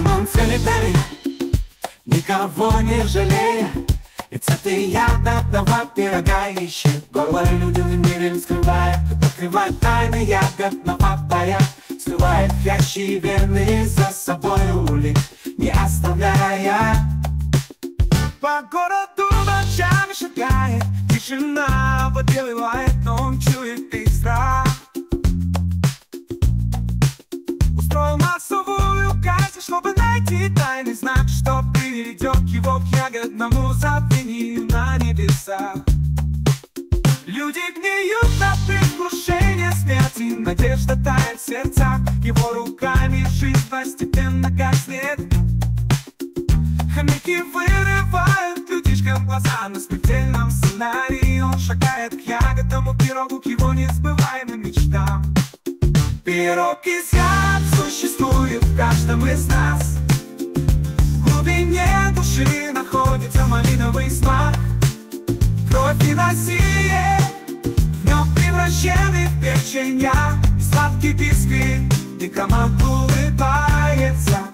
Роман Филиппери Никого не жалея. И цветы ягодного пирога ищет. Горло людям миром скрывая Открывает тайны ягодного пая. Скрывает вящие верные за собой улик Не оставляя. По городу ночами шагает Тишина. Подбивает, но он найти тайный знак Что приведет его к ягодному забвению на небесах. Люди гниют на предвкушение смерти Надежда тает в сердцах Его руками жизнь постепенно гаснет. Хомяки вырывают людишкам глаза На смертельном сценарии Он шагает к ягодному пирогу К его несбываемым мечтам. Пирог из ягод существует в каждом из нас насилие В нем превращены в печенья И сладкий бисквит И команд улыбается